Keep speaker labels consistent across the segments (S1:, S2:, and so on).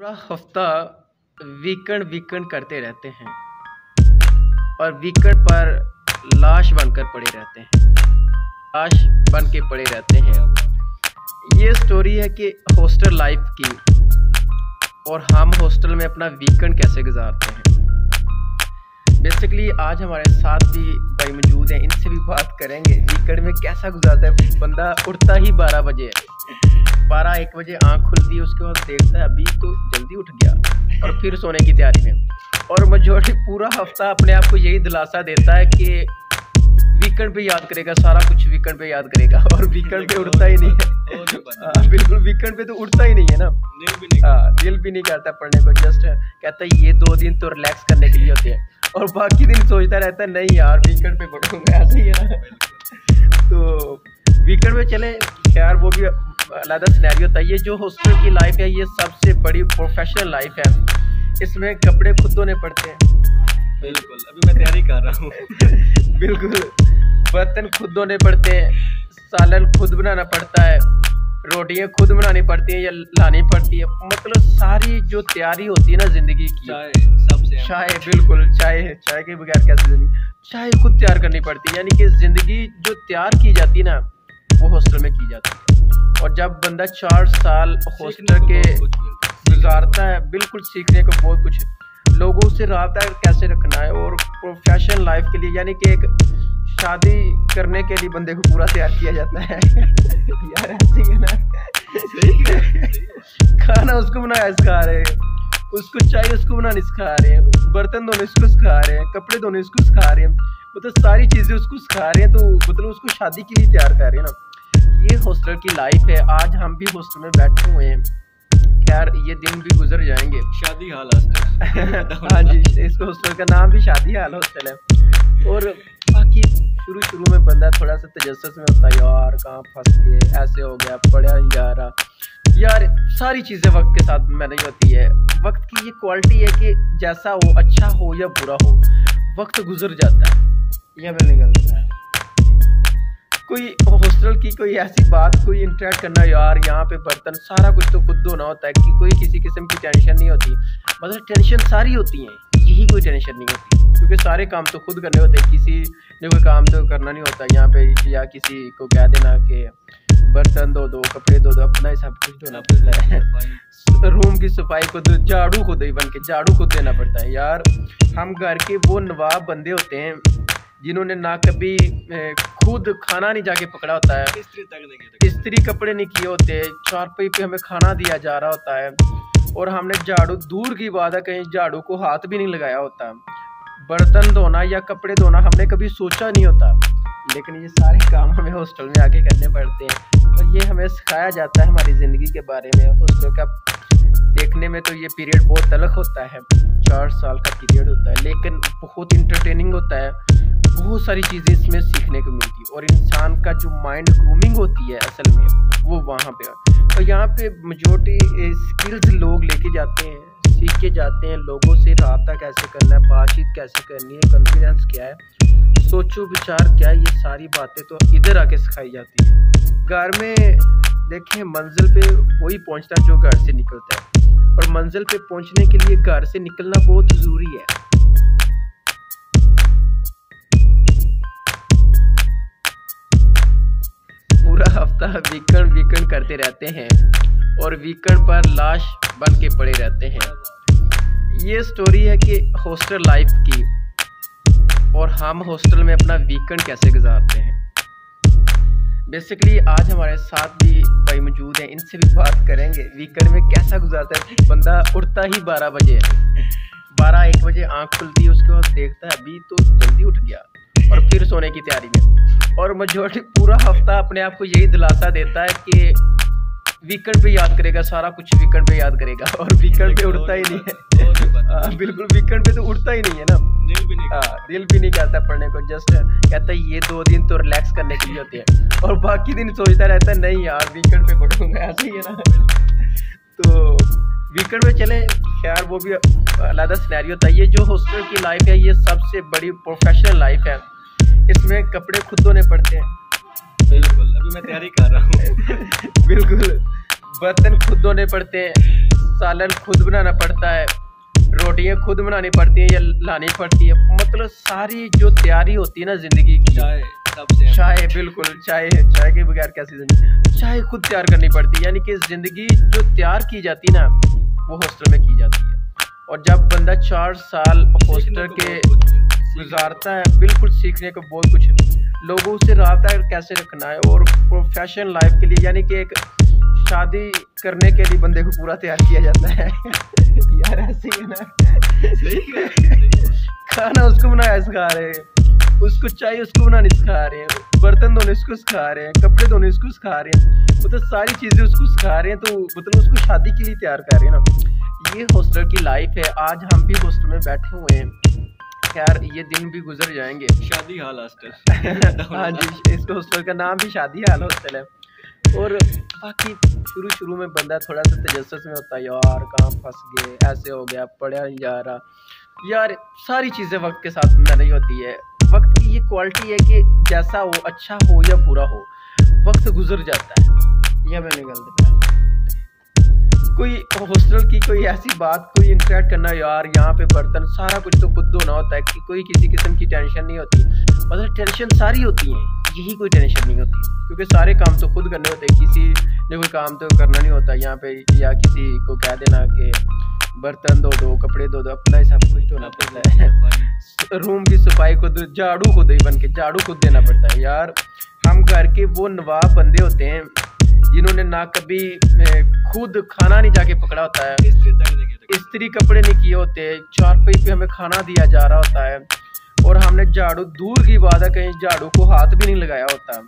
S1: पूरा हफ़्ता weekend weekend करते रहते हैं और वीकेंड पर लाश बनकर पड़े रहते हैं। लाश बन के पड़े रहते हैं। ये स्टोरी है कि हॉस्टल लाइफ की और हम हॉस्टल में अपना वीकेंड कैसे गुजारते हैं। बेसिकली आज हमारे साथ भी भाई मौजूद हैं। इनसे भी बात करेंगे। वीकेंड में कैसा गुजारता है? बंदा उठता ही बारह बजे। है बारह एक बजे आँख खुलती है उसके बाद देखता है अभी तो जल्दी उठ गया और फिर सोने की तैयारी में। और मजोरिटी पूरा हफ़्ता अपने आप को यही दिलासा देता है कि वीकेंड पे याद करेगा सारा कुछ वीकेंड पे याद करेगा और वीकेंड पे उठता ही नहीं है। हाँ, बिल्कुल वीकेंड पे तो उठता ही नहीं है ना। हाँ दिल भी नहीं करता पढ़ने को जस्ट कहता है ये दो दिन तो रिलैक्स करने के लिए होते हैं। और बाकी दिन सोचता रहता है नहीं यार वीकेंड पे पढ़ूँगा ऐसा ही है तो वीकेंड पे चले यार वो भी अलहदा सिनेरियो था। ये जो हॉस्टल की लाइफ है ये सबसे बड़ी प्रोफेशनल लाइफ है। इसमें कपड़े खुद धोने पड़ते हैं।
S2: बिल्कुल अभी मैं तैयारी कर रहा हूँ।
S1: बिल्कुल। बर्तन खुद धोने पड़ते हैं। सालन खुद बनाना पड़ता है। रोटियाँ खुद बनानी पड़ती हैं या लानी पड़ती है। मतलब सारी जो तैयारी होती है ना ज़िंदगी की
S2: चाय सबसे
S1: चाय बिल्कुल चाय चाय के बगैर कैसे ज़िंदगी? चाय खुद तैयार करनी पड़ती है। यानी कि ज़िंदगी जो तैयार की जाती है ना वो हॉस्टल में की जाती है। और जब बंदा चार साल हॉस्टल के गुजारता है बिल्कुल सीखने को बहुत कुछ। लोगों से रहा कैसे रखना है और प्रोफेशनल लाइफ के लिए यानी कि एक शादी करने के लिए बंदे को पूरा तैयार किया जाता है। यार ऐसे ही है ना? खाना उसको बनाया सिखा रहे हैं। उसको चाय उसको बनाने सिखा रहे हैं। बर्तन धोने उसको सिखा रहे हैं। कपड़े धोने उसको सिखा रहे हैं। मतलब सारी चीज़ें उसको सिखा रहे हैं तो मतलब उसको शादी के लिए तैयार कर रहे हैं ना। ये हॉस्टल की लाइफ है। आज हम भी हॉस्टल में बैठे हुए हैं। खैर ये दिन भी गुजर जाएँगे।
S2: शादी हाल हॉस्टल
S1: हाँ जी इस हॉस्टल का नाम भी शादी हाल हॉस्टल है। और बाकी शुरू शुरू में बंदा थोड़ा सा तजस में होता है यार कहाँ फंस गए? ऐसे हो गया पढ़ा नहीं जा रहा। यार सारी चीज़ें वक्त के साथ मैनेज होती है। वक्त की ये क्वालिटी है कि जैसा हो अच्छा हो या बुरा हो वक्त गुजर जाता है। यह मैं निकलता है। कोई हॉस्टल की कोई ऐसी बात कोई इंटरेक्ट करना यार यहाँ पे बर्तन सारा कुछ तो खुद धोना होता है कि कोई किसी किस्म की टेंशन नहीं होती। मतलब टेंशन सारी होती हैं यही कोई टेंशन नहीं होती। क्योंकि सारे काम तो खुद करने होते हैं किसी ने कोई काम तो करना नहीं होता यहाँ पे या किसी को कह देना कि बर्तन धो दो कपड़े धो दो अपना ही सब कुछ धोना पड़ता है। रूम की सफ़ाई खुद झाड़ू खुद ही बन के झाड़ू खुद देना पड़ता है। यार हम घर के वो नवाब बंदे होते हैं जिन्होंने ना कभी खुद खाना नहीं जाके पकड़ा होता है। स्त्री कपड़े नहीं किए होते चारपाई पे हमें खाना दिया जा रहा होता है। और हमने झाड़ू दूर की बात है कहीं झाड़ू को हाथ भी नहीं लगाया होता। बर्तन धोना या कपड़े धोना हमने कभी सोचा नहीं होता। लेकिन ये सारे काम हमें हॉस्टल में आके करने पड़ते हैं। और ये हमें सिखाया जाता है हमारी ज़िंदगी के बारे में। हॉस्टल का देखने में तो ये पीरियड बहुत अलग होता है। चार साल का पीरियड होता है लेकिन बहुत इंटरटेनिंग होता है। बहुत सारी चीज़ें इसमें सीखने को मिलती है और इंसान का जो माइंड ग्रूमिंग होती है असल में, वो वहाँ पे और यहाँ पे मेजोरिटी स्किल्स लोग लेके जाते हैं, सीख के जाते हैं, लोगों से रबता कैसे करना है, बातचीत कैसे करनी है कॉन्फिडेंस क्या है, सोचो विचार क्या है, ये सारी बातें तो इधर आके सिखाई जाती है। घर में देखें, मंजिल पे वही पहुँचता है जो घर से निकलता है। और मंजिल पे पहुँचने के लिए घर से निकलना बहुत ज़रूरी है। वीकेंड वीकेंड करते रहते हैं और वीकेंड पर लाश बन के पड़े रहते हैं। ये स्टोरी है कि हॉस्टल लाइफ की और हम हॉस्टल में अपना वीकेंड कैसे गुजारते हैं। बेसिकली आज हमारे साथ भी भाई मौजूद हैं, इनसे भी बात करेंगे वीकेंड में कैसा गुजारता है। बंदा उठता ही बारह बजे बारह एक बजे आँख खुलती है, उसके बाद देखता है, अभी तो जल्दी उठ गया। और फिर सोने की तैयारी में। और मजोरिटी पूरा हफ़्ता अपने आप को यही दिलासा देता है कि वीकेंड पे याद करेगा सारा कुछ वीकेंड पे याद करेगा। और वीकेंड पे उठता ही नहीं है। हाँ बिल्कुल वीकेंड पे तो उठता ही नहीं है ना।
S2: दिल भी नहीं
S1: हाँ दिल भी नहीं करता पढ़ने को। जस्ट कहता है ये दो दिन तो रिलैक्स करने के लिए होते हैं। और बाकी दिन सोचता रहता है नहीं यार वीकेंड पे पढ़ूँगा। ऐसे ही है ना। तो वीकेंड में चले खैर वो भी अलहदा सिनेरियो था। ये जो हॉस्टल की लाइफ है ये सबसे बड़ी प्रोफेशनल लाइफ है। इसमें कपड़े खुद धोने पड़ते हैं।
S2: बिल्कुल अभी मैं तैयारी कर रहा हूँ।
S1: बिल्कुल। बर्तन खुद धोने पड़ते हैं सालन खुद बनाना पड़ता है रोटियाँ खुद बनानी पड़ती हैं या लानी पड़ती है। मतलब सारी जो तैयारी होती है ना ज़िंदगी की
S2: चाय
S1: चाय बिल्कुल चाय चाय के बगैर कैसी ज़िंदगी चाय खुद तैयार करनी पड़ती है यानी कि ज़िंदगी जो तैयार की जाती है ना वो हॉस्टल में की जाती है। और जब बंदा चार साल हॉस्टल के गुजारता है बिल्कुल सीखने को बहुत कुछ लोगों से रबता कैसे रखना है और प्रोफेशन लाइफ के लिए यानी कि एक शादी करने के लिए बंदे को पूरा तैयार किया जाता है। यार ऐसे ही ना? खाना उसको बनाया सिखा रहे हैं। उसको चाय उसको बनाने सिखा रहे हैं। बर्तन धोने उसको सिखा रहे हैं। कपड़े धोने उसको सिखा रहे हैं। मतलब सारी चीज़ें उसको सिखा रहे हैं तो मतलब उसको शादी के लिए तैयार कर रहे हैं ना। ये हॉस्टल की लाइफ है। आज हम भी हॉस्टल में बैठे हुए हैं। खैर ये दिन भी गुजर जाएँगे।
S2: शादी हाल हॉस्टल।
S1: हाँ जी इस हॉस्टल का नाम भी शादी हाल हॉस्टल है। और बाकी शुरू शुरू में बंदा थोड़ा सा तजस्स में होता है यार कहाँ फंस गए ऐसे हो गया पढ़ा नहीं जा रहा। यार सारी चीज़ें वक्त के साथ में नहीं होती है। वक्त की ये क्वालिटी है कि जैसा हो अच्छा हो या बुरा हो वक्त गुजर जाता है। यह मैंने गलत कोई हॉस्टल की कोई ऐसी बात कोई इंटरेक्ट करना यार यहाँ पे बर्तन सारा कुछ तो खुद धोना होता है कि कोई किसी किस्म की टेंशन नहीं होती। मतलब टेंशन सारी होती है यही कोई टेंशन नहीं होती। क्योंकि सारे काम तो खुद करने होते हैं किसी ने कोई काम तो करना नहीं होता यहाँ पे या किसी को कह देना कि बर्तन धो दो कपड़े धो दो अपना ही सब कुछ धोना पड़ता है। रूम की सफ़ाई खुद झाड़ू खुद ही बन के झाड़ू खुद देना पड़ता है। यार हम घर के वो नवाब बंदे होते हैं जिन्होंने ना कभी खुद खाना नहीं जाके पकड़ा होता है। स्त्री कपड़े नहीं किए होते चार पे हमें खाना दिया जा रहा होता है। और हमने झाड़ू दूर की बात है कहीं झाड़ू को हाथ भी नहीं लगाया होता।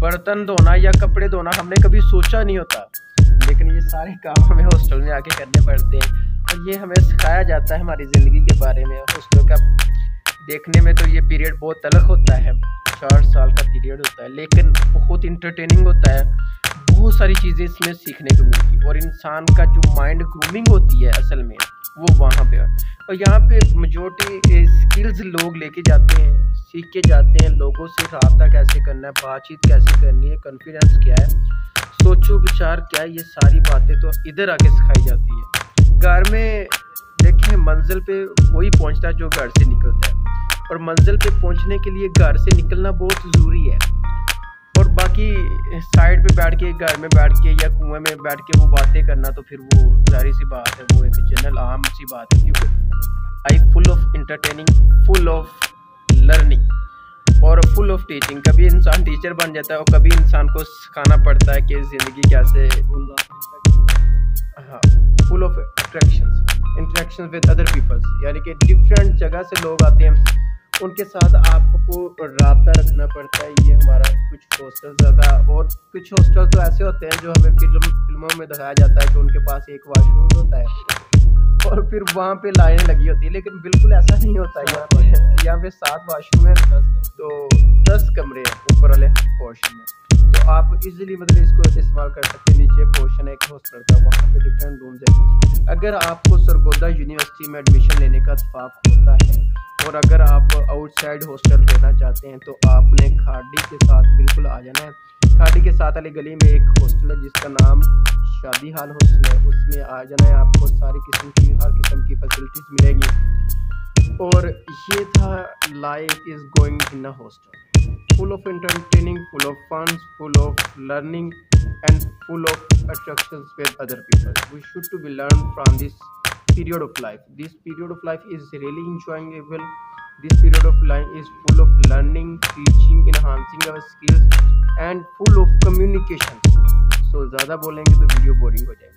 S1: बर्तन धोना या कपड़े धोना हमने कभी सोचा नहीं होता। लेकिन ये सारे काम हमें हॉस्टल में आके करने पड़ते हैं। और ये हमें सिखाया जाता है हमारी ज़िंदगी के बारे में। हॉस्टल का देखने में तो ये पीरियड बहुत अलग होता है। चार साल का पीरियड होता है लेकिन बहुत इंटरटेनिंग होता है। बहुत सारी चीज़ें इसमें सीखने को मिलती और इंसान का जो माइंड ग्रूमिंग होती है असल में, वो वहाँ पे और यहाँ पे मजोरिटी स्किल्स लोग लेके जाते हैं, सीख के जाते हैं, लोगों से रबता कैसे करना है, बातचीत कैसे करनी है कॉन्फिडेंस क्या है, सोचो विचार क्या है, ये सारी बातें तो इधर आके सिखाई जाती है। घर में देखें, मंजिल पे वही पहुँचता है जो घर से निकलता है। और मंजिल पे पहुँचने के लिए घर से निकलना बहुत ज़रूरी है। बाकी साइड पे बैठ के, घर में बैठ के या कुएँ में बैठ के वो बातें करना तो फिर वो जारी सी बात है, वो एक जनरल आम सी बात है क्योंकि I full of entertaining full of learning और फुल ऑफ़ टीचिंग कभी इंसान टीचर बन जाता है और कभी इंसान को सिखाना पड़ता है कि ज़िंदगी कैसे हाँ full of attraction interaction with other peoples यानी कि डिफरेंट जगह से लोग आते हैं। उनके साथ आपको रबता रखना पड़ता है। ये हमारा कुछ हॉस्टल का और कुछ हॉस्टल तो ऐसे होते हैं जो हमें फ़िल्म फ़िल्मों में दिखाया जाता है कि उनके पास एक वाशरूम होता है। और फिर वहाँ पे लाइनें लगी होती है, लेकिन बिल्कुल ऐसा नहीं होता है। यहाँ पे यहाँ पे सात वाशरूम है तो दस कमरे हैं, ऊपर वाले पोर्शन में। तो आप इजीली मतलब इसको इस्तेमाल कर सकते हैं। नीचे पोर्शन है एक हॉस्टल का, वहाँ पे डिफरेंट रूम्स है। अगर आपको सरगोदा यूनिवर्सिटी में एडमिशन लेने का इतफाक होता है और अगर आप आउटसाइड हॉस्टल लेना चाहते हैं तो आपने खाड़ी के साथ बिल्कुल आ जाना है। खाड़ी के साथ वाली गली में एक हॉस्टल है, जिसका नाम शादी हाल हॉस्टल है। उसमें आ जाना है आपको, सारी किस्म की, हर किस्म की फैसिलिटीज़ मिलेगी। और ये था life is going in a hostel full of entertaining full of funs full of learning and full of attractions with other people. We should to be learned from this period of life this period of life is really enjoyable this period of life is full of learning teaching enhancing our skills and full of communication so तो video boring हो जाएगी good bye